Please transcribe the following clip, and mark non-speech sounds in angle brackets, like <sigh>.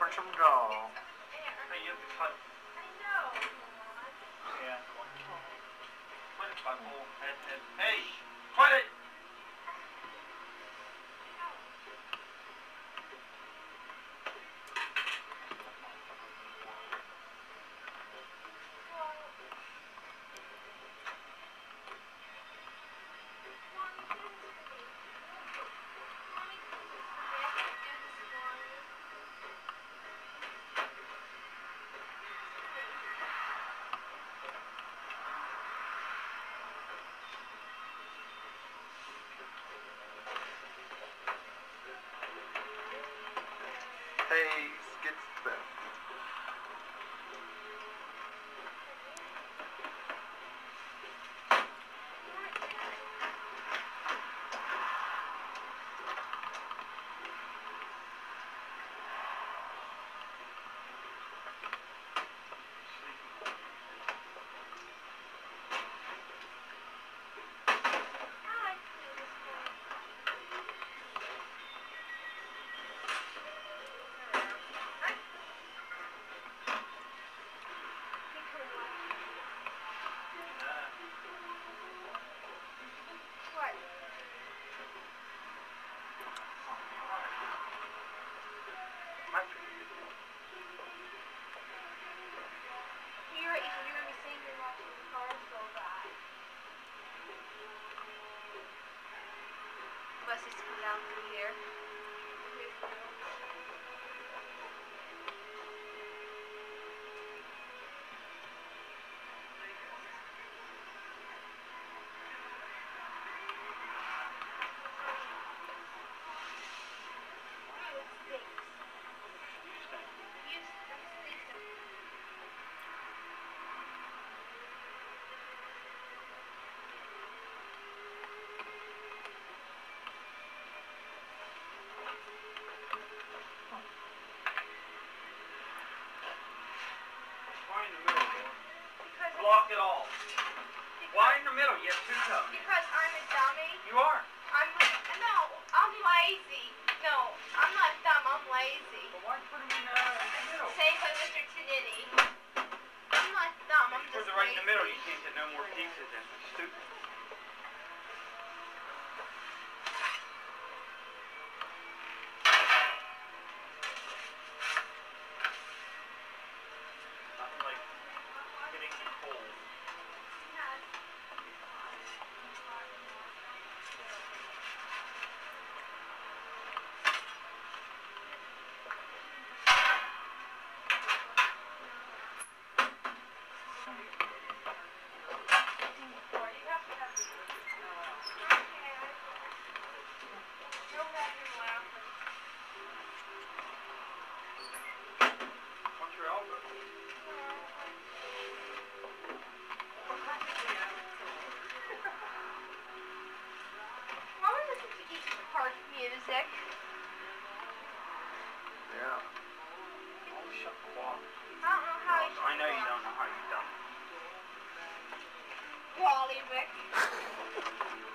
No. Hey, you have. Yeah. Quit it, butthole. Head, head. Hey! Quit it! Hey, get in the middle, Laura? Block it all. Why in the middle? You have two toes. because I'm a dummy. You are. I'm no, I'm lazy. No, I'm not dumb. I'm lazy. But why put them in, uh, in the middle? Same with Mr. Teddy. I'm not dumb. I'm Put just it right in the middle. lazy. You can't get no more pieces in. Stupid. Nothing like hitting the pole. What's your elbow? Why would I listen to East Park music? Yeah. Oh, shut the water. I don't know how you I know you don't know how you done it. Wally Wick. <laughs>